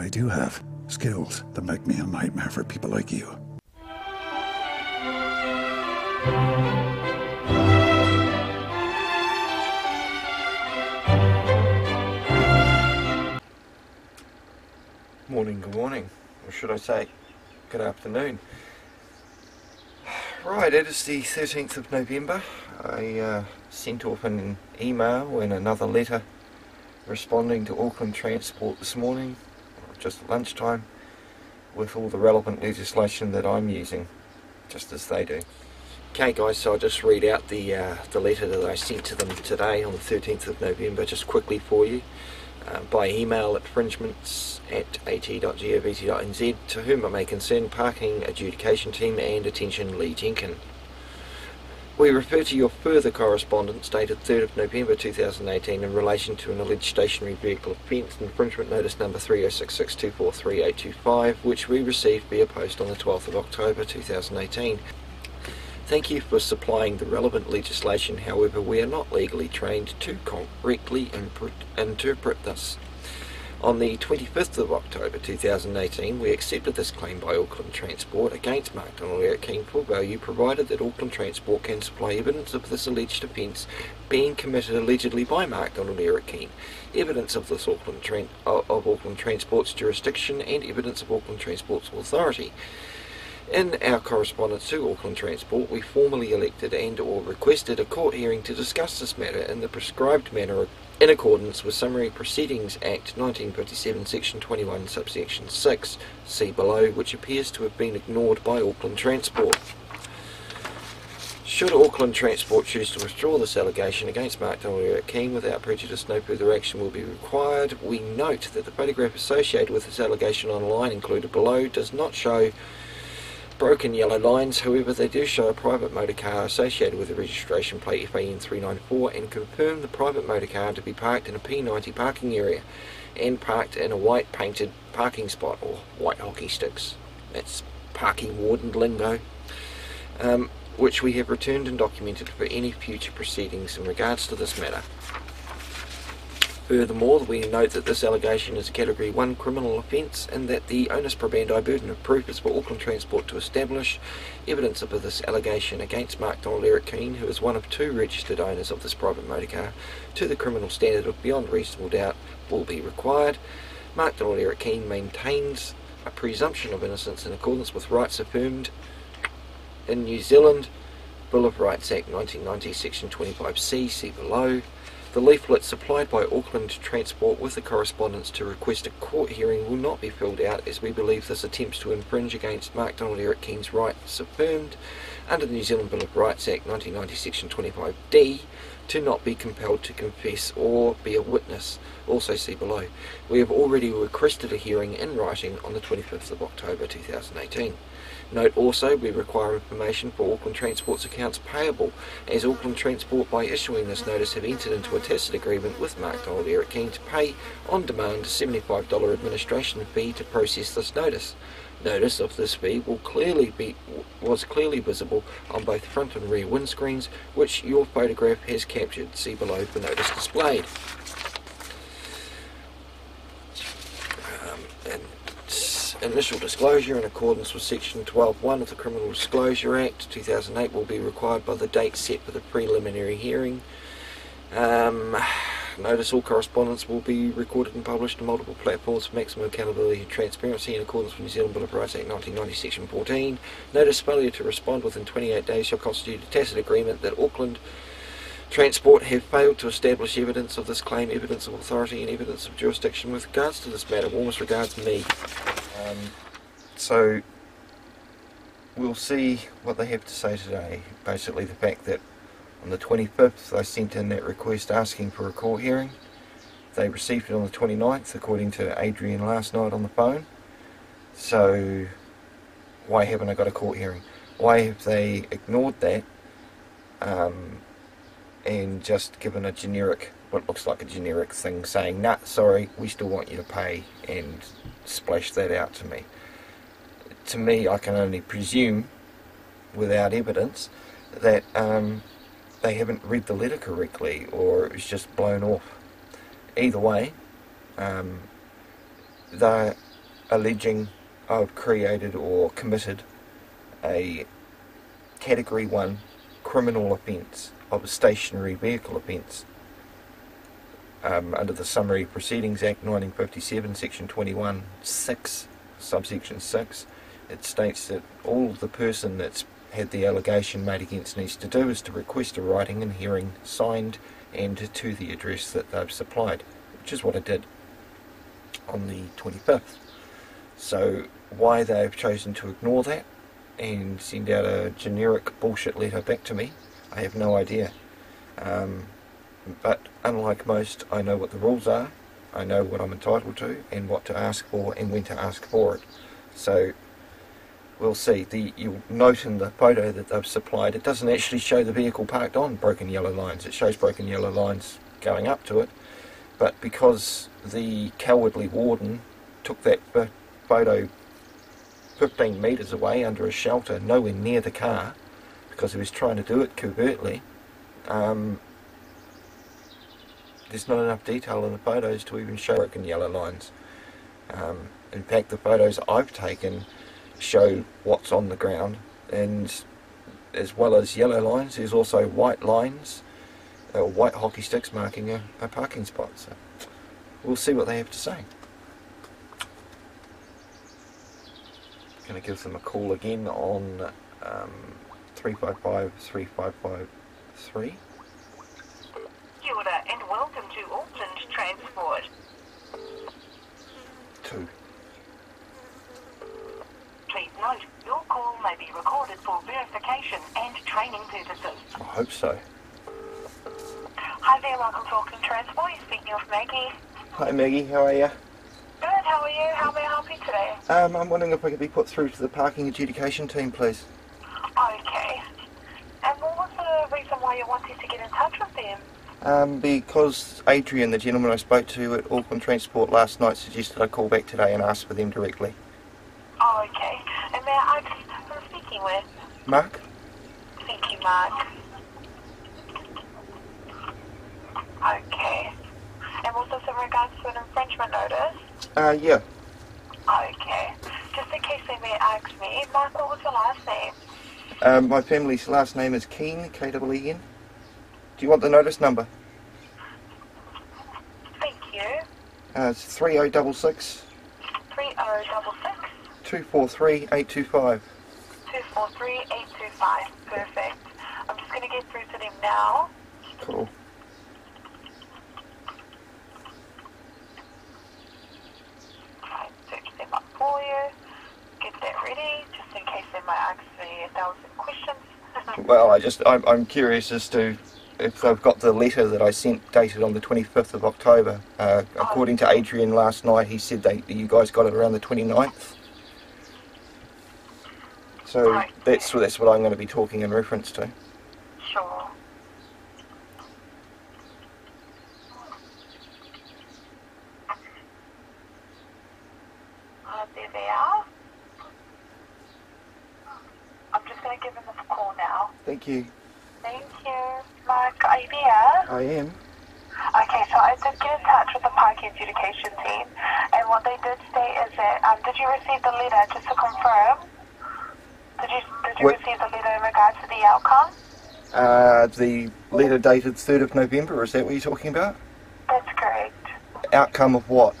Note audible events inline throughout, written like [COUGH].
I do have skills that make me a nightmare for people like you. Morning, good morning, or should I say, good afternoon. Right, it is the 13th of November. I uh, sent off an email and another letter responding to Auckland Transport this morning, just at lunchtime, with all the relevant legislation that I'm using, just as they do. Okay, guys, so I'll just read out the, uh, the letter that I sent to them today on the 13th of November, just quickly for you uh, by email at at at.gov.nz to whom it may concern parking adjudication team and attention Lee Jenkin. We refer to your further correspondence dated 3rd of November 2018 in relation to an alleged stationary vehicle offence infringement notice number 30662438825 which we received via post on the 12th of October 2018. Thank you for supplying the relevant legislation, however, we are not legally trained to correctly interpret this. On the 25th of October 2018, we accepted this claim by Auckland Transport against Mark Donald Eric Keen for value, provided that Auckland Transport can supply evidence of this alleged offence being committed allegedly by Mark Donald Eric Keen, evidence of this Auckland, of Auckland Transport's jurisdiction, and evidence of Auckland Transport's authority. In our correspondence to Auckland Transport, we formally elected and or requested a court hearing to discuss this matter in the prescribed manner in accordance with Summary Proceedings Act 1957 Section 21 subsection 6, see below, which appears to have been ignored by Auckland Transport. Should Auckland Transport choose to withdraw this allegation against Mark Donald Keen without prejudice, no further action will be required. We note that the photograph associated with this allegation online included below does not show broken yellow lines, however, they do show a private motor car associated with the registration plate FAN394 and confirm the private motor car to be parked in a P90 parking area and parked in a white painted parking spot or white hockey sticks. That's parking warden lingo. Um, which we have returned and documented for any future proceedings in regards to this matter. Furthermore, we note that this allegation is a Category 1 criminal offence and that the onus probandi burden of proof is for Auckland Transport to establish evidence of this allegation against Mark Donald Eric Keen, who is one of two registered owners of this private motor car, to the criminal standard of beyond reasonable doubt will be required. Mark Donald Eric Keen maintains a presumption of innocence in accordance with rights affirmed in New Zealand, Bill of Rights Act 1990, Section 25C, see below. The leaflet supplied by Auckland Transport with the correspondence to request a court hearing will not be filled out as we believe this attempts to infringe against Mark Donald Eric Keen's rights affirmed under the New Zealand Bill of Rights Act 1990 Section 25D to not be compelled to confess or be a witness. Also see below. We have already requested a hearing in writing on the 25th of October 2018. Note also we require information for Auckland Transport's accounts payable, as Auckland Transport by issuing this notice have entered into a tacit agreement with Mark Donald Eric Keen to pay on demand a $75 administration fee to process this notice. Notice of this fee will clearly be was clearly visible on both front and rear windscreens, which your photograph has captured. See below for notice displayed. Initial disclosure in accordance with section 12.1 of the Criminal Disclosure Act 2008 will be required by the date set for the preliminary hearing. Um, notice all correspondence will be recorded and published on multiple platforms for maximum accountability and transparency in accordance with New Zealand Bill of Rights Act 1990 section 14. Notice failure to respond within 28 days shall constitute a tacit agreement that Auckland Transport have failed to establish evidence of this claim, evidence of authority and evidence of jurisdiction with regards to this matter. Warmest regards me. Um, so we'll see what they have to say today. Basically, the fact that on the 25th they sent in that request asking for a court hearing. They received it on the 29th, according to Adrian last night on the phone. So, why haven't I got a court hearing? Why have they ignored that um, and just given a generic, what looks like a generic thing saying, nah, sorry, we still want you to pay, and splash that out to me. To me, I can only presume, without evidence, that um, they haven't read the letter correctly or it's just blown off. Either way, um, they alleging I've created or committed a Category 1 criminal offence of a stationary vehicle offence um, under the Summary Proceedings Act 1957, Section 21, 6, subsection 6. It states that all the person that's had the allegation made against needs to do is to request a writing and hearing signed and to the address that they've supplied, which is what I did on the 25th. So, why they've chosen to ignore that and send out a generic bullshit letter back to me, I have no idea. Um, but unlike most, I know what the rules are, I know what I'm entitled to, and what to ask for, and when to ask for it. So, we'll see. The you'll note in the photo that they've supplied, it doesn't actually show the vehicle parked on broken yellow lines. It shows broken yellow lines going up to it, but because the cowardly warden took that photo 15 metres away under a shelter, nowhere near the car, because he was trying to do it covertly. Um, there's not enough detail in the photos to even show broken yellow lines. Um, in fact, the photos I've taken show what's on the ground, and as well as yellow lines, there's also white lines, uh, white hockey sticks marking a, a parking spot. So we'll see what they have to say. Going to give them a call again on um, 355 3553. Kia ora and welcome to Auckland Transport. Two. Please note, your call may be recorded for verification and training purposes. I hope so. Hi there, welcome to Auckland Transport. You're speaking with Maggie. Hi Maggie, how are you? Good, how are you? How may I help you today? Um, I'm wondering if I could be put through to the parking adjudication team, please. Okay. And what was the reason why you wanted to get in touch with them? Um, because Adrian, the gentleman I spoke to at Auckland Transport last night, suggested I call back today and ask for them directly. Oh, okay. And may I ask who I'm speaking with? Mark? Thank you, Mark. Okay. And was this in regards to an infringement notice? Uh, yeah. Okay. Just in case they may ask me, Mark, what was your last name? Um, my family's last name is Keen, K-E-E-N. Do you want the notice number? Thank you. Uh, it's 3066 3066 243 825. 243 825. Perfect. I'm just going to get through to them now. Cool. Try and search them up for you. Get that ready, just in case they might ask me a thousand questions. Well, I just, I'm, I'm curious as to if they've got the letter that I sent dated on the 25th of October. Uh, according to Adrian last night, he said they, you guys got it around the 29th. So Right. that's, that's what I'm going to be talking in reference to. sure. Uh, there they are. I'm just going to give them a call now. Thank you. Thank you. Mark, are you there? I am. Okay, so I did get in touch with the parking adjudication team, and what they did state is that, um, did you receive the letter, just to confirm? Did you, did you receive the letter in regards to the outcome? Uh, the letter dated 3rd of November, is that what you're talking about? That's correct. Outcome of what?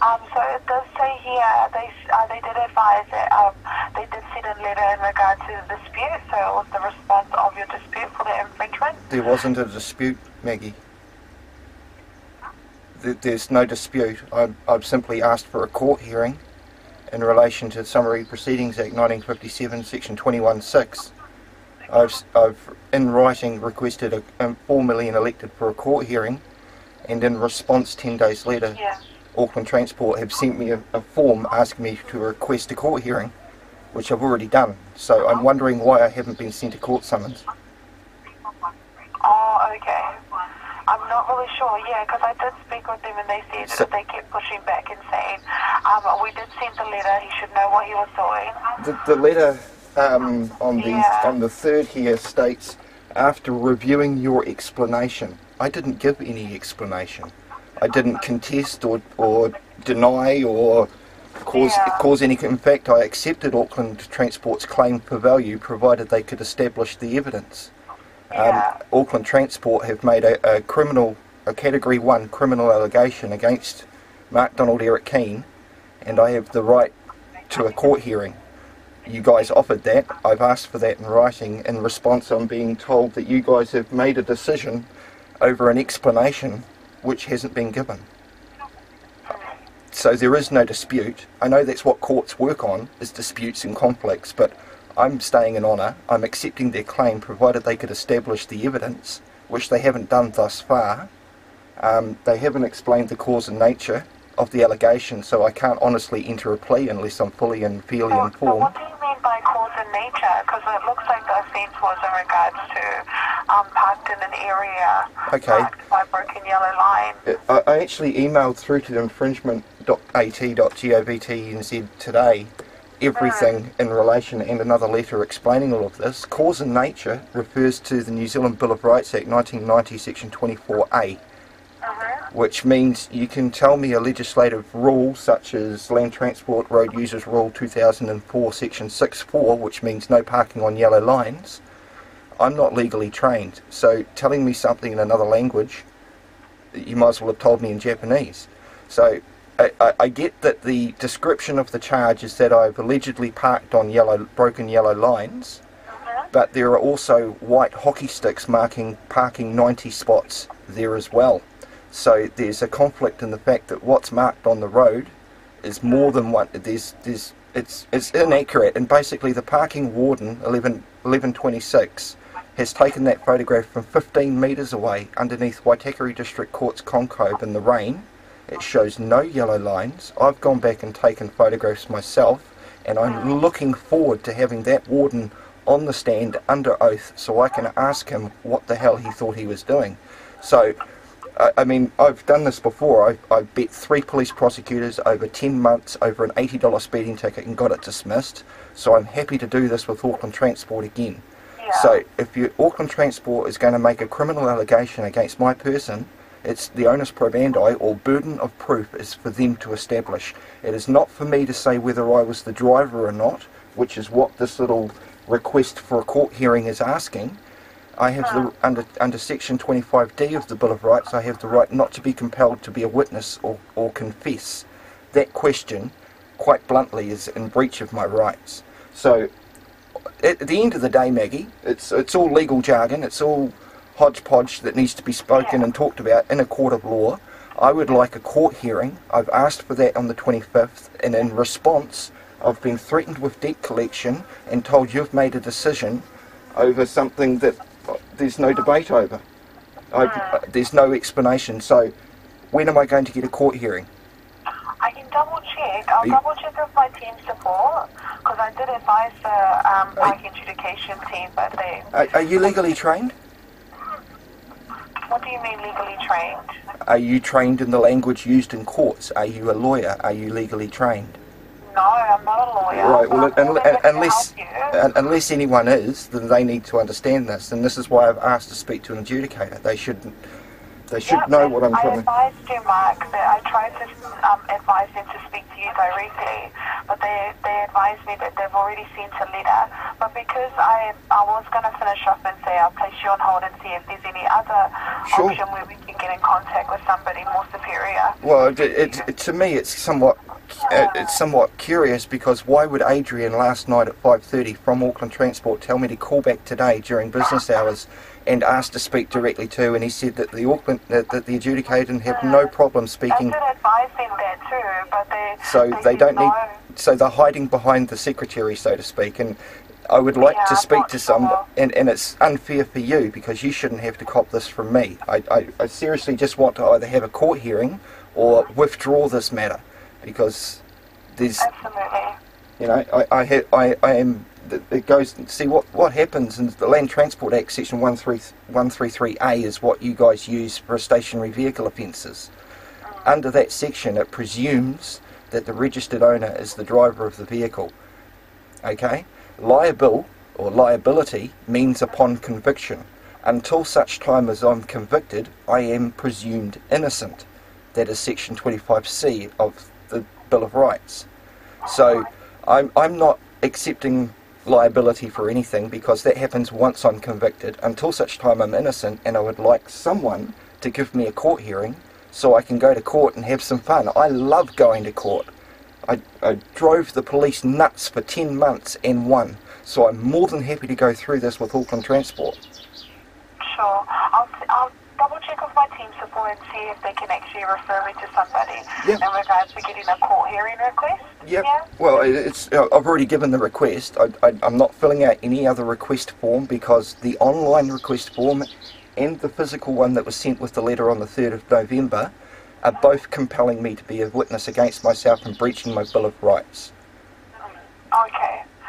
Um, so it does say here, they, uh, they did advise that um, they did send a letter in regard to the dispute, so it was the response of your dispute for the infringement. There wasn't a dispute, Maggie. There's no dispute. I've, I've simply asked for a court hearing in relation to Summary Proceedings Act 1957, Section 21.6. I've, I've in writing requested a, a 4 million elected for a court hearing, and in response, 10 days later, Yeah. Auckland Transport have sent me a, a form asking me to request a court hearing, which I've already done. So I'm wondering why I haven't been sent a court summons. Oh, okay. I'm not really sure, yeah, because I did speak with them and they said So- that they kept pushing back and saying, um, we did send the letter, he should know what he was doing. The, the letter um, on the Yeah. on the third here states after reviewing your explanation. I didn't give any explanation. I didn't contest or or deny or cause Yeah. cause any. In fact, I accepted Auckland Transport's claim for value, provided they could establish the evidence. Yeah. Um, Auckland Transport have made a, a criminal, a Category One criminal allegation against Mark Donald Eric Keen, and I have the right to a court hearing. You guys offered that. I've asked for that in writing. In response, I'm being told that you guys have made a decision over an explanation which hasn't been given. So there is no dispute. I know that's what courts work on, is disputes and conflicts, but I'm staying in honour. I'm accepting their claim provided they could establish the evidence, which they haven't done thus far. Um, they haven't explained the cause and nature of the allegation, so I can't honestly enter a plea unless I'm fully and fairly So, so informed. what do you mean by cause and nature? Because it looks like the offence was in regards to um, parked in an area Okay. by broken yellow line. I, I actually emailed through to the infringement.at.govtnz today everything in relation and another letter explaining all of this. Cause and nature refers to the New Zealand Bill of Rights Act 1990, section 24A, Mm-hmm. Which means you can tell me a legislative rule such as Land Transport Road Users Rule 2004, section 6.4, which means no parking on yellow lines. I'm not legally trained, so telling me something in another language you might as well have told me in Japanese. So I, I, I get that the description of the charge is that I've allegedly parked on yellow, broken yellow lines, uh-huh. but there are also white hockey sticks marking parking 90 spots there as well. So there's a conflict in the fact that what's marked on the road is more than one. There's there's it's it's inaccurate, and basically the parking warden 11 1126 has taken that photograph from 15 metres away underneath Waitakere District Court's concove in the rain. It shows no yellow lines. I've gone back and taken photographs myself, and I'm looking forward to having that warden on the stand under oath so I can ask him what the hell he thought he was doing. So, I, I mean, I've done this before. I, I bet three police prosecutors over 10 months over an $80 speeding ticket and got it dismissed. So I'm happy to do this with Auckland Transport again. Yeah. So if you, Auckland Transport is going to make a criminal allegation against my person, it's the onus probandi or burden of proof is for them to establish. It is not for me to say whether I was the driver or not, which is what this little request for a court hearing is asking. I have the under under section 25D of the Bill of Rights. I have the right not to be compelled to be a witness or, or confess. That question, quite bluntly, is in breach of my rights. So, at the end of the day, Maggie, it's it's all legal jargon. It's all hodgepodge that needs to be spoken and talked about in a court of law. I would like a court hearing. I've asked for that on the 25th, and in response, I've been threatened with debt collection and told you've made a decision over something that there's no debate over. I, uh, there's no explanation. So, when am I going to get a court hearing? I can double check. I'll double check with my team support because I did advise the um, park adjudication team, but they. Are, are you legally trained? What do you mean legally trained? Are you trained in the language used in courts? Are you a lawyer? Are you legally trained? No, I'm not a lawyer. Right. Well, I'm more un- than un- happy to unless unless anyone is, then they need to understand this, and this is why I've asked to speak to an adjudicator. They should they should Yep, know what I'm I trying to. advised you, Mark, that I tried to um, advise them to speak to you directly, but they, they advised me that they've already sent a letter. But because I I was going to finish off and say I'll place you on hold and see if there's any other Sure. option where we can get in contact with somebody more superior. Well, it, it, it, to me, it's somewhat uh, it's somewhat curious because why would Adrian last night at 5:30 from Auckland Transport tell me to call back today during business hours and asked to speak directly to? And he said that the Auckland that, that the adjudicator have no problem speaking. I did advise them that too, but they So they said don't need. no. So they're hiding behind the secretary, so to speak, and. I would like Yeah, to speak to some, sure. and, and it's unfair for you because you shouldn't have to cop this from me. I, I, I seriously just want to either have a court hearing or withdraw this matter because there's, Absolutely. you know, I, I, ha- I, I am, it goes, see what, what happens in the Land Transport Act, section 133A is what you guys use for stationary vehicle offences. Under that section, it presumes that the registered owner is the driver of the vehicle. Okay? Liable or liability means upon conviction. Until such time as I'm convicted, I am presumed innocent. That is section 25C of the Bill of Rights. So I'm, I'm not accepting liability for anything because that happens once I'm convicted until such time I'm innocent and I would like someone to give me a court hearing so I can go to court and have some fun. I love going to court. I, I drove the police nuts for 10 months and won. So I'm more than happy to go through this with Auckland Transport. Sure. I'll, I'll double check with my team support and see if they can actually refer me to somebody Yeah. in regards to getting a court hearing request. Yep. Yeah? Well, it's uh, I've already given the request. I, I, I'm not filling out any other request form because the online request form and the physical one that was sent with the letter on the 3rd of November are both compelling me to be a witness against myself and breaching my Bill of Rights.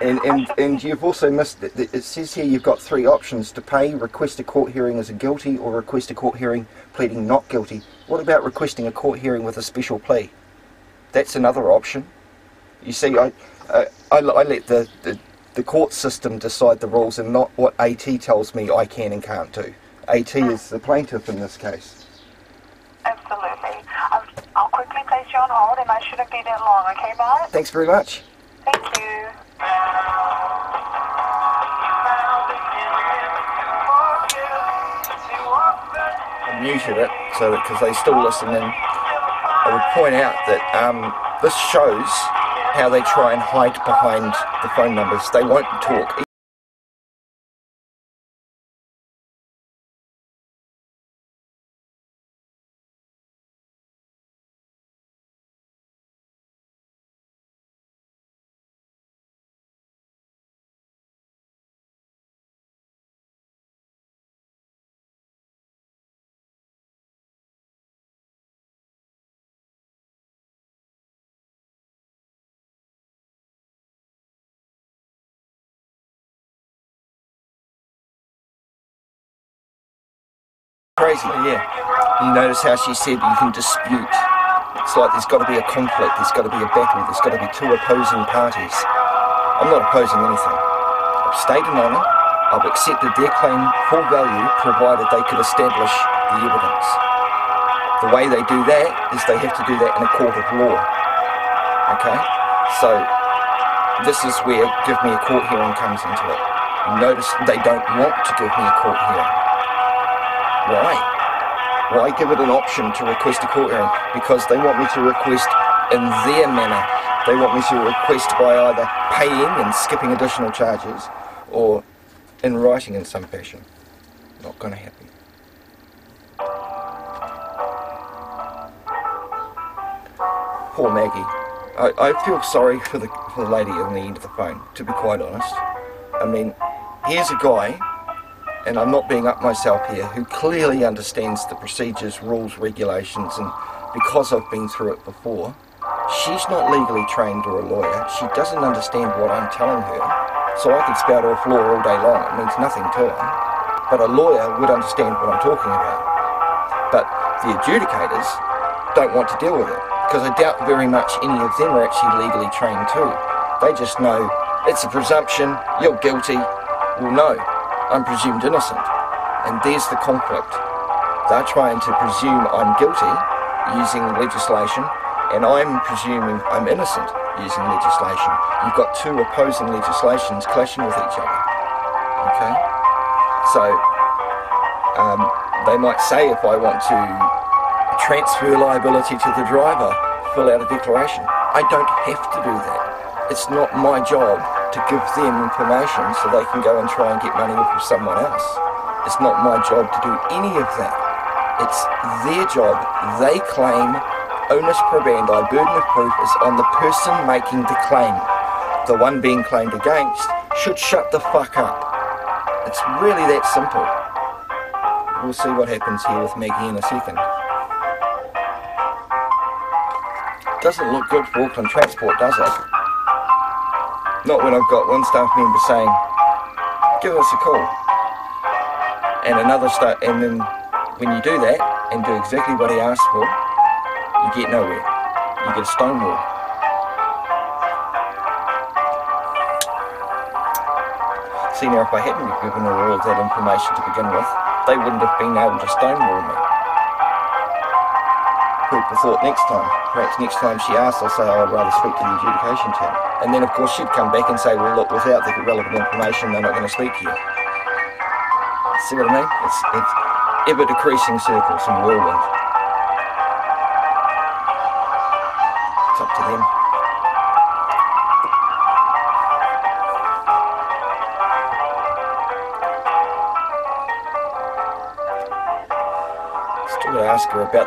And, and, and you've also missed it. It says here you've got three options to pay, request a court hearing as a guilty, or request a court hearing pleading not guilty. What about requesting a court hearing with a special plea? That's another option. You see, I, uh, I, I let the, the, the court system decide the rules and not what AT tells me I can and can't do. AT is the plaintiff in this case. Absolutely. I'll, I'll quickly place you on hold and I shouldn't be that long, okay, Bart? Thanks very much. Thank you. Muted it so because they still listen in, I would point out that um, this shows how they try and hide behind the phone numbers. They won't talk. Crazy, yeah. You notice how she said you can dispute. It's like there's got to be a conflict, there's got to be a battle, there's got to be two opposing parties. I'm not opposing anything. I've stayed in honour, I've accepted their claim for value provided they could establish the evidence. The way they do that is they have to do that in a court of law. Okay? So, this is where give me a court hearing comes into it. Notice they don't want to give me a court hearing. Why? Why give it an option to request a court hearing? Because they want me to request in their manner. They want me to request by either paying and skipping additional charges or in writing in some fashion. Not going to happen. Poor Maggie. I, I feel sorry for the, for the lady on the end of the phone, to be quite honest. I mean, here's a guy and I'm not being up myself here, who clearly understands the procedures, rules, regulations, and because I've been through it before, she's not legally trained or a lawyer. She doesn't understand what I'm telling her. So I could spout off law all day long. It means nothing to her. But a lawyer would understand what I'm talking about. But the adjudicators don't want to deal with it because I doubt very much any of them are actually legally trained too. They just know it's a presumption, you're guilty. Well, no, I'm presumed innocent. And there's the conflict. They're trying to presume I'm guilty using legislation, and I'm presuming I'm innocent using legislation. You've got two opposing legislations clashing with each other. Okay? So, um, they might say if I want to transfer liability to the driver, fill out a declaration. I don't have to do that. It's not my job to give them information so they can go and try and get money of someone else. It's not my job to do any of that. It's their job. They claim onus probandi, burden of proof is on the person making the claim. The one being claimed against should shut the fuck up. It's really that simple. We'll see what happens here with Maggie in a second. Doesn't look good for Auckland Transport, does it? Not when I've got one staff member saying, give us a call. And another staff, and then when you do that and do exactly what he asked for, you get nowhere. You get a stonewall. See now, if I hadn't given her all that information to begin with, they wouldn't have been able to stonewall me. For thought next time. Perhaps next time she asks, I'll say, oh, I'd rather speak to the adjudication team. And then, of course, she'd come back and say, well, look, without the relevant information, they're not going to speak to you. See what I mean? It's, it's ever decreasing circles and whirlwind.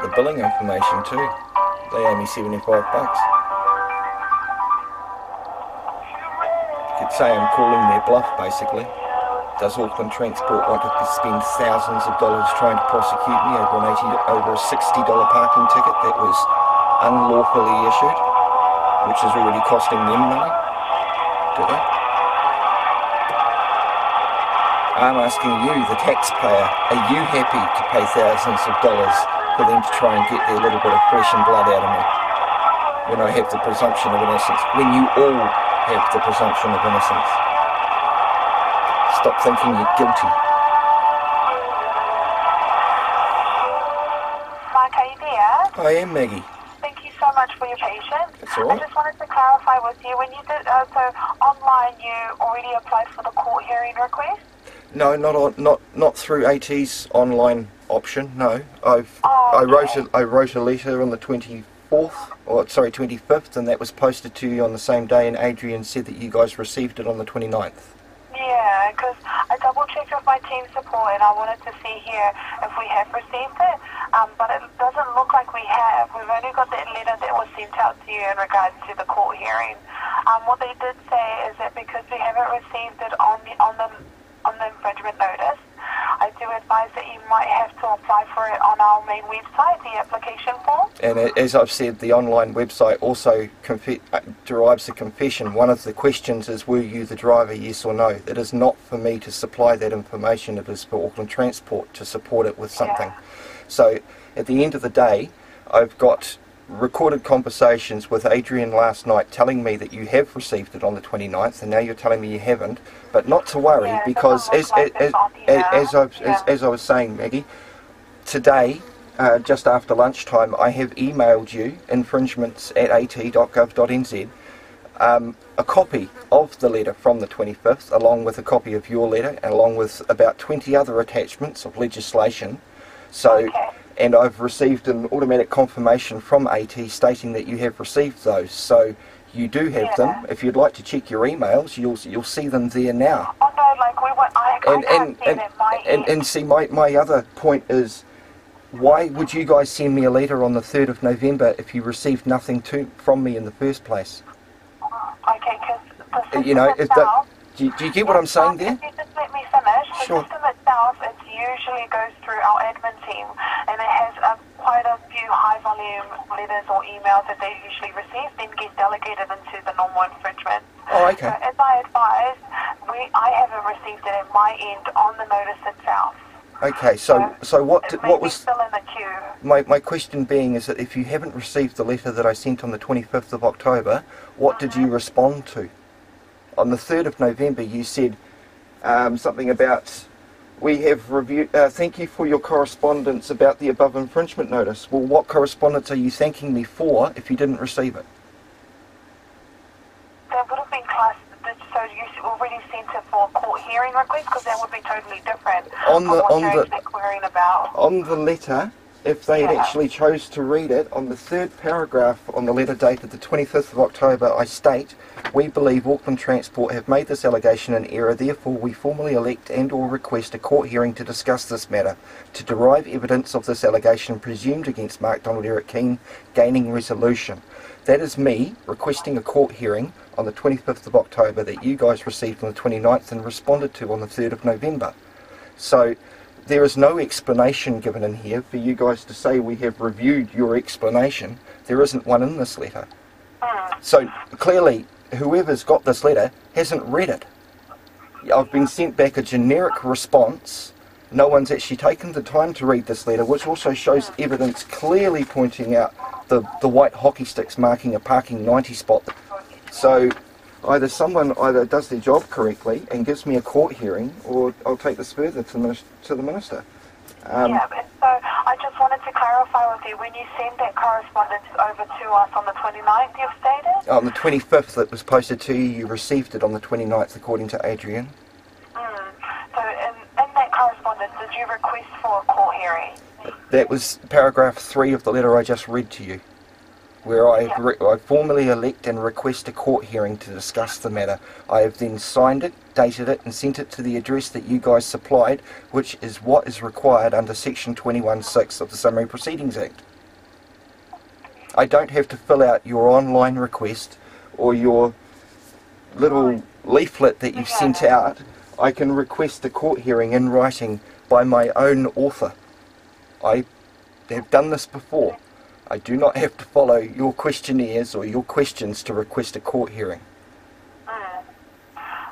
The billing information too. They owe me 75 bucks. You could say I'm calling their bluff basically. Does Auckland Transport want to spend thousands of dollars trying to prosecute me over an 80, over a $60 parking ticket that was unlawfully issued, which is already costing them money? Do they? I'm asking you, the taxpayer, are you happy to pay thousands of dollars for them to try and get their little bit of flesh and blood out of me? When I have the presumption of innocence, when you all have the presumption of innocence. Stop thinking you're guilty. Mike, are you there? I am Maggie. Thank you so much for your patience. That's all right. I just wanted to clarify with you when you did uh, so online. You already applied for the court hearing request. No, not on, not not through AT's online option. No, I've I wrote a, I wrote a letter on the twenty fourth, or sorry, twenty fifth, and that was posted to you on the same day. And Adrian said that you guys received it on the 29th. Yeah, because I double checked with my team support and I wanted to see here if we have received it, um, but it doesn't look like we have. We've only got that letter that was sent out to you in regards to the court hearing. Um, what they did say is that because we haven't received it on the on the on the infringement notice, I do advise that you might have to apply for it on our main website, the application form. And as I've said, the online website also uh, derives a confession. One of the questions is, were you the driver, yes or no? It is not for me to supply that information. It is for Auckland Transport to support it with something. So at the end of the day, I've got recorded conversations with Adrian last night telling me that you have received it on the 29th and now you're telling me you haven't. But not to worry Yeah, because as, as, as, as, I've, as, as I was saying, Maggie, today, uh, just after lunchtime, I have emailed you infringements at at.gov.nz um, a copy of the letter from the 25th, along with a copy of your letter, and along with about 20 other attachments of legislation. So, Okay. And I've received an automatic confirmation from AT stating that you have received those. So, you do have them. If you'd like to check your emails, you'll you'll see them there now Oh no, like we I, and I and and, my and, and see my, my other point is why would you guys send me a letter on the 3rd of November if you received nothing to from me in the first place oh, Okay, because the you know if that do you, do you get what I'm saying there If you just let me finish, the Sure. system itself, it usually goes through our admin team, and it has um, quite a few high volume letters or emails that they usually receive, then get delegated into the normal infringement. oh okay So as I advised, we I haven't received it at my end on the notice itself. okay so so what did, what was still in the queue. my, my question being is that if you haven't received the letter that I sent on the 25th of October, what did you respond to? On the 3rd of November, you said um, something about we have reviewed. Uh, thank you for your correspondence about the above infringement notice. Well, what correspondence are you thanking me for if you didn't receive it? That would have been classed, so you already sent it for a court hearing request, because that would be totally different On the- on the- actually querying about. On the letter, if they had actually chose to read it, on the third paragraph on the letter dated the 25th of October, I state, we believe Auckland Transport have made this allegation an error, therefore we formally elect and or request a court hearing to discuss this matter, to derive evidence of this allegation presumed against Mark Donald Eric Keen, gaining resolution. That is me requesting a court hearing on the 25th of October that you guys received on the 29th and responded to on the 3rd of November. So there is no explanation given in here for you guys to say we have reviewed your explanation. There isn't one in this letter. So clearly, whoever's got this letter hasn't read it. I've been sent back a generic response. No one's actually taken the time to read this letter, which also shows evidence clearly pointing out the, the white hockey sticks marking a parking 90 spot. So either someone either does their job correctly and gives me a court hearing, or I'll take this further to, the to the minister. Um, yeah, but so I just wanted to clarify with you, when you send that correspondence over to us on the 29th, you've stated? On the 25th it was posted to you, you received it on the 29th according to Adrian. Mm. So in, in that correspondence, did you request for a court hearing? That was paragraph 3 of the letter I just read to you, where I, I formally elect and request a court hearing to discuss the matter. I have then signed it, dated it, and sent it to the address that you guys supplied, which is what is required under section 21.6 of the Summary Proceedings Act. I don't have to fill out your online request or your little leaflet that you've sent out. I can request a court hearing in writing by my own author. I have done this before. I do not have to follow your questionnaires or your questions to request a court hearing. Mm.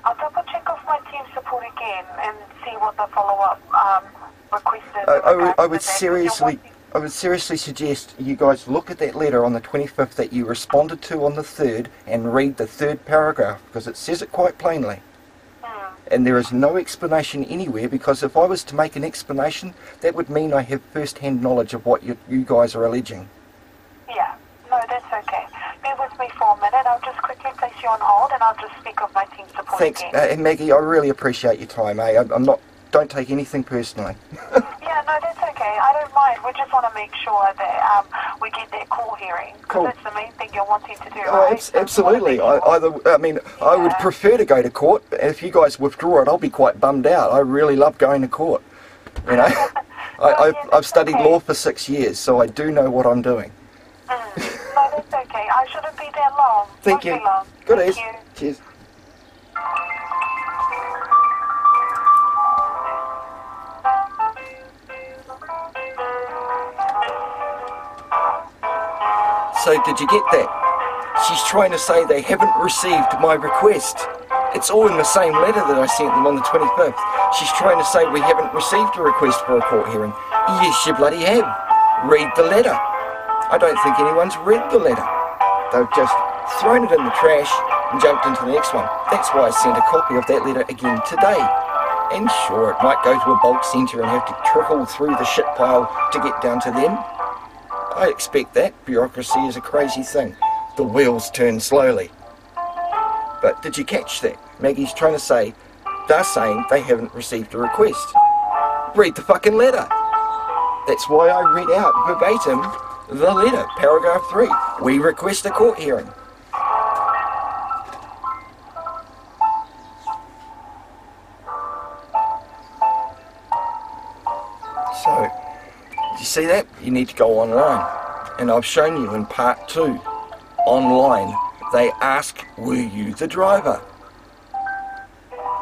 I'll double check with my team support again and see what the follow-up um, request is. I, I would, I would that. If you're seriously, I would seriously suggest you guys look at that letter on the 25th that you responded to on the 3rd and read the third paragraph because it says it quite plainly. Mm. And there is no explanation anywhere because if I was to make an explanation, that would mean I have first-hand knowledge of what you, you guys are alleging. Yeah, no, that's okay. With me for a minute. I'll just quickly place you on hold and I'll just speak with my team support Thanks, uh, again. and Maggie. I really appreciate your time. Eh? I'm I'm not. Don't take anything personally. [LAUGHS] Yeah, no, that's okay. I don't mind. We just want to make sure that um, we get that call hearing. Cool. That's the main thing you're wanting to do, Oh, right? abs- So we wanna absolutely. I, either, I mean, I would prefer to go to court. If you guys withdraw it, I'll be quite bummed out. I really love going to court. You know, [LAUGHS] I, I've, yeah, I've studied okay. law for six years, so I do know what I'm doing. Mm. No, that's okay. I shouldn't be that long. Thank Won't you. Long. Good Thank you. Cheers. So did you get that? She's trying to say they haven't received my request. It's all in the same letter that I sent them on the 25th. She's trying to say we haven't received a request for a court hearing. Yes, you bloody have. Read the letter. I don't think anyone's read the letter. They've just thrown it in the trash and jumped into the next one. That's why I sent a copy of that letter again today. And sure, it might go to a bulk centre and have to trickle through the shit pile to get down to them. I expect that. Bureaucracy is a crazy thing. The wheels turn slowly. But did you catch that? Maggie's trying to say, they're saying they haven't received a request. Read the fucking letter. That's why I read out verbatim the letter, paragraph 3. We request a court hearing. So, you see that? You need to go online. And I've shown you in part 2. Online, they ask, were you the driver?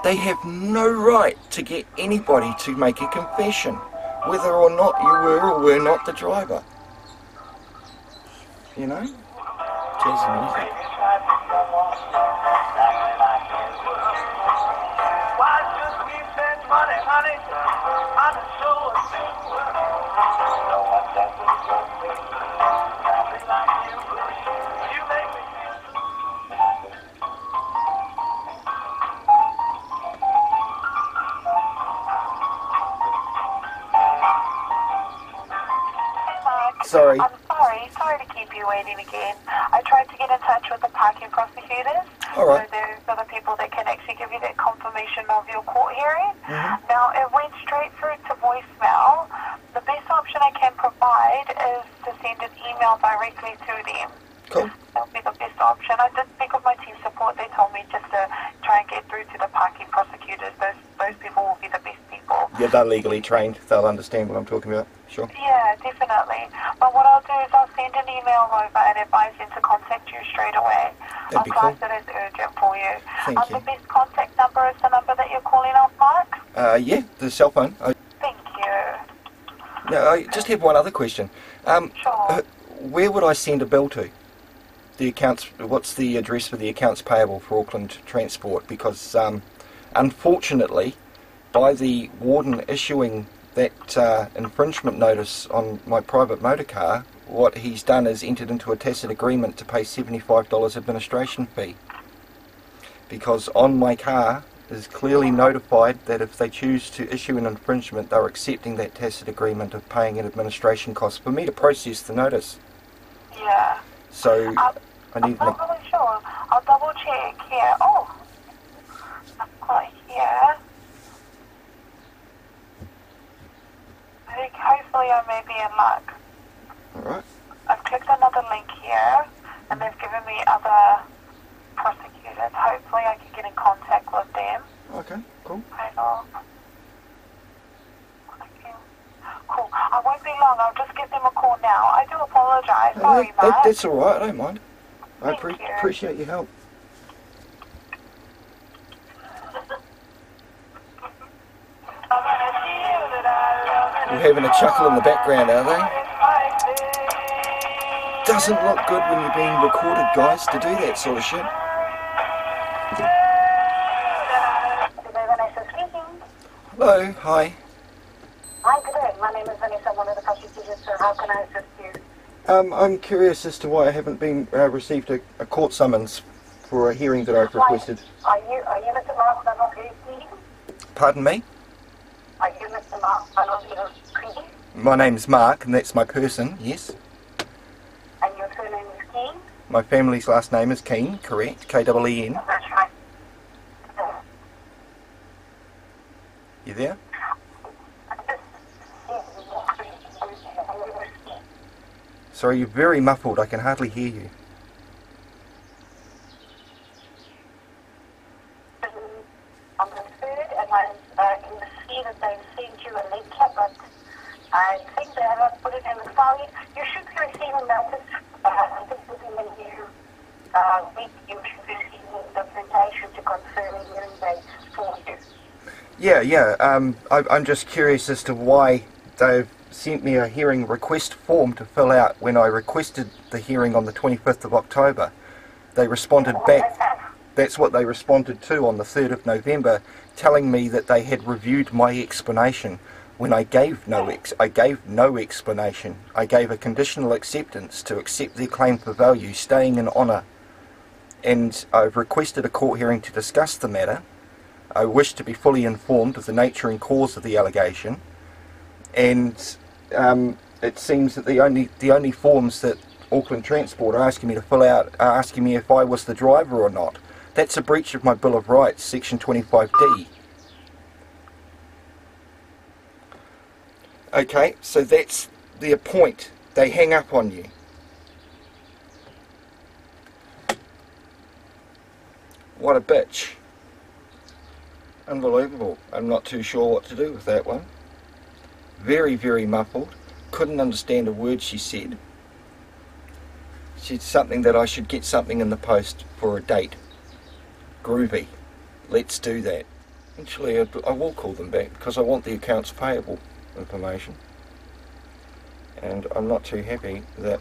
They have no right to get anybody to make a confession, whether or not you were or were not the driver. You know? The music. Why should we spend money, honey, they're legally trained. They'll understand what I'm talking about. Sure. Yeah, definitely. But what I'll do is I'll send an email over and advise them to contact you straight away. That'd I'll be class cool. it as urgent for you. Thank um, you. The best contact number is the number that you're calling off, Mark? Uh, yeah, the cell phone. I, Thank you. no, I just have one other question. Um, Sure. uh, where would I send a bill to? The accounts. What's the address for the accounts payable for Auckland Transport? Because um, unfortunately, the warden issuing that uh, infringement notice on my private motor car, what he's done is entered into a tacit agreement to pay $75 administration fee. Because on my car is clearly notified that if they choose to issue an infringement, they're accepting that tacit agreement of paying an administration cost for me to process the notice. Yeah. So Um, I need. I'm not really sure. I'll double check here. Oh, I've got here. Think hopefully I may be in luck. Alright. I've clicked another link here, and they've given me other prosecutors. Hopefully I can get in contact with them. Okay, cool. Cool. I won't be long. I'll just give them a call now. I do apologise. Sorry, that, that, that's alright, I don't mind. I Thank you. appreciate your help. Having a chuckle in the background, are they? Doesn't look good when you're being recorded, guys, to do that sort of shit. Hello, hi. Hi, good day. My name is Vanessa, one of the prosecutors, sir. How can I assist you? Um, I'm curious as to why I haven't been uh, received a, a court summons for a hearing that I've requested. Are you, are you Mr. Mark? Pardon me? Are you Mr. Mark? My name's Mark, and that's my person, yes. And your surname is King? My family's last name is Keen, correct? K N. That's right. You there? Sorry, you're very muffled. I can hardly hear you. On the third, and I uh, can see that they've sent you a letter, but I think they haven't put it in the file yet. You should be receiving notice. Uh, I think within the new uh, week, you should be receiving documentation to confirm a hearing date for you. Yeah, yeah. Um, I, I'm just curious as to why they've sent me a hearing request form to fill out when I requested the hearing on the 25th of October. They responded back. That's what they responded to on the 3rd of November, telling me that they had reviewed my explanation. When I gave no ex- I gave no explanation. I gave a conditional acceptance to accept their claim for value, staying in honour. And I've requested a court hearing to discuss the matter. I wish to be fully informed of the nature and cause of the allegation, and um, it seems that the only the only forms that Auckland Transport are asking me to fill out are asking me if I was the driver or not. That's a breach of my Bill of Rights, Section 25D. Okay, so that's their point. They hang up on you. What a bitch. Unbelievable. I'm not too sure what to do with that one. Very, very muffled. Couldn't understand a word she said. She said something that I should get something in the post for a date. Groovy. Let's do that. Actually, I I will call them back because I want the accounts payable information. And I'm not too happy that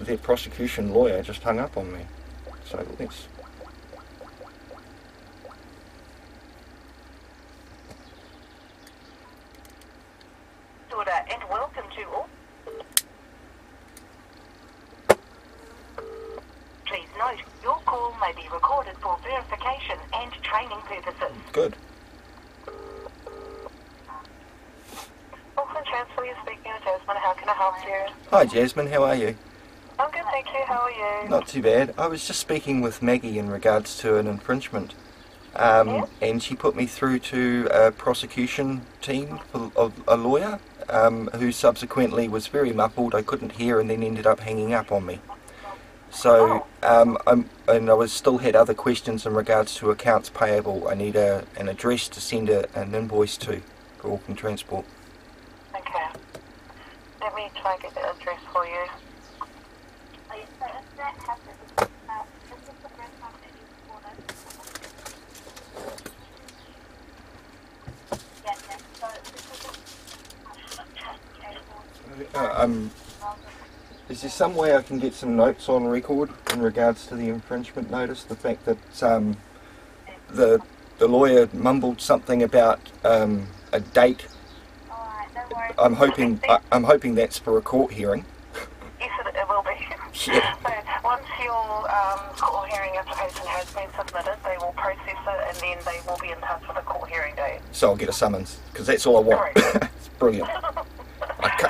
their prosecution lawyer just hung up on me. So let's and welcome to all. Please note, your call may be recorded for verification and training purposes. good. Auckland Transport, you're speaking to Jasmine. How can I help you? Hi Jasmine, how are you? I'm good, thank you. How are you? Not too bad. I was just speaking with Maggie in regards to an infringement. Um. And she put me through to a prosecution team, for, of a lawyer, um, who subsequently was very muffled. I couldn't hear and then ended up hanging up on me. So, um, and I was still had other questions in regards to accounts payable. I need a, an address to send a, an invoice to for Auckland Transport. Okay. Let me try and get the address for you. Uh, um, is there some way I can get some notes on record in regards to the infringement notice? The fact that um, the the lawyer mumbled something about um, a date. I'm hoping I, I'm hoping that's for a court hearing. Yes, it, it will be. [LAUGHS] Yeah. So, once your um, court hearing application has been submitted, they will process it and then they will be in touch with a court hearing date. So I'll get a summons because that's all I want. [LAUGHS] It's brilliant.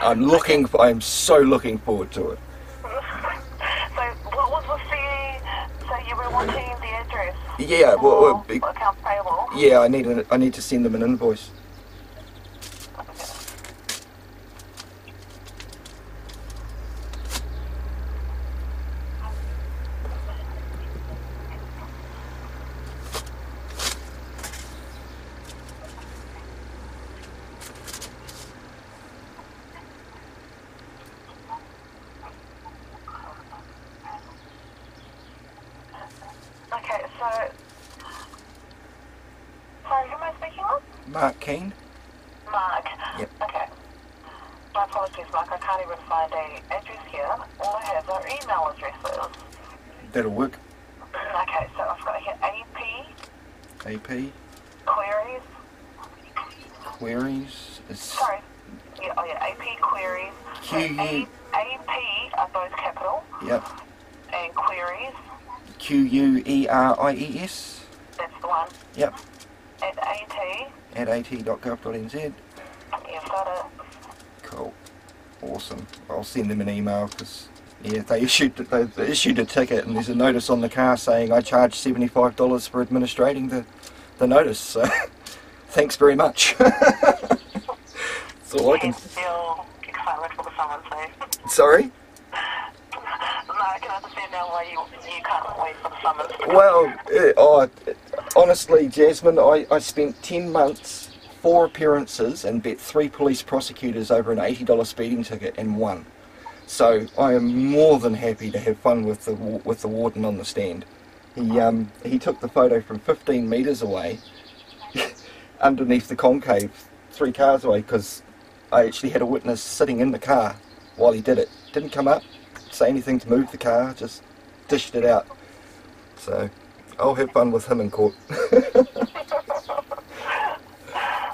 I'm looking. I'm so looking forward to it. so what was with the? So you were wanting the address? Yeah, well, well, accounts payable. Yeah, I need. A, I need to send them an invoice. Okay, so. Sorry, who am I speaking with? Mark Keen. Mark. Yep. Okay. My apologies, Mark. I can't even find a address here. All I have are email addresses. That'll work. Okay, so I've got here AP AP queries. queries. Is, Sorry. Yeah, oh yeah, AP queries. Q- A, AP are both capital yep. and queries. Q U E R I E S. That's the one. Yep. And AT, At at.gov.nz. you've got it. Cool. Awesome. I'll send them an email because yeah, they [LAUGHS] issued they issued a ticket and there's a notice on the car saying I charge seventy five dollars for administrating the the notice. So [LAUGHS] thanks very much. [LAUGHS] That's all I can. Hence excitement for the summons? [LAUGHS] Sorry. no, I can understand now why you, you can't wait for the summons. Well, eh, oh, honestly, Jasmine, I, I spent 10 months, four appearances, and bet three police prosecutors over an $80 speeding ticket and won. So I am more than happy to have fun with the with the warden on the stand. He um, he took the photo from 15 metres away, [LAUGHS] underneath the concave, three cars away, because I actually had a witness sitting in the car while he did it. Didn't come up, say anything to move the car, just dished it out. So I'll have fun with him in court. [LAUGHS]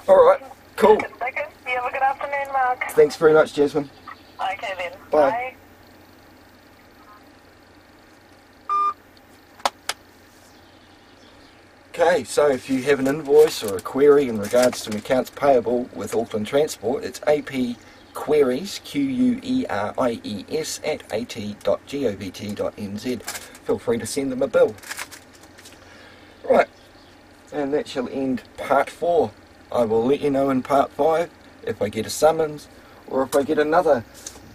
All right, cool. Okay, you have a good afternoon, Mark. Thanks very much, Jasmine. Okay then. Bye. Okay, so if you have an invoice or a query in regards to accounts payable with Auckland Transport, it's AP queries, Q-U-E-R-I-E-S, at at.govt.nz. Feel free to send them a bill. Right, and that shall end part four. I will let you know in part five if I get a summons or if I get another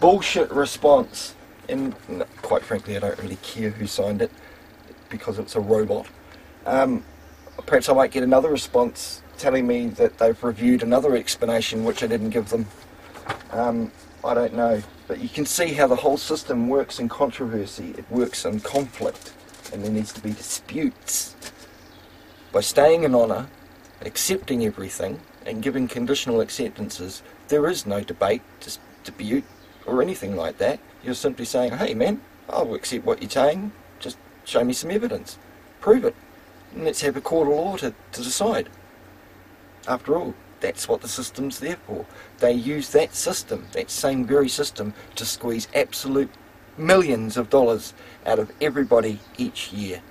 bullshit response. And quite frankly, I don't really care who signed it because it's a robot. Um, perhaps I might get another response telling me that they've reviewed another explanation which I didn't give them. Um, I don't know. But you can see how the whole system works in controversy, it works in conflict, and there needs to be disputes. By staying in honour, accepting everything, and giving conditional acceptances, there is no debate, dis- dispute, or anything like that. You're simply saying, hey man, I'll accept what you're saying, just show me some evidence, prove it, let's have a court of law to, to decide. After all, that's what the system's there for. They use that system, that same very system, to squeeze absolute millions of dollars out of everybody each year.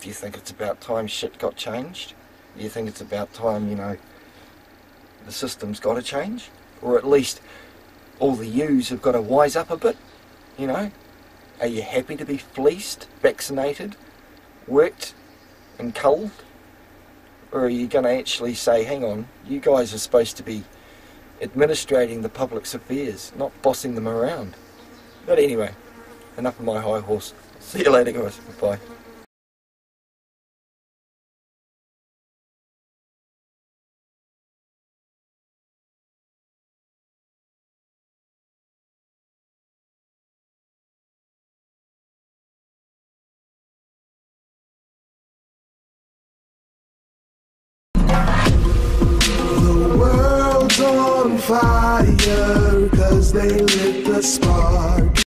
Do you think it's about time shit got changed? Do you think it's about time, you know, the system's got to change? Or at least all the yous have got to wise up a bit, you know? Are you happy to be fleeced, vaccinated, worked and culled? Or are you going to actually say, hang on, you guys are supposed to be administrating the public's affairs, not bossing them around? But anyway, enough of my high horse. See you later, guys. Bye.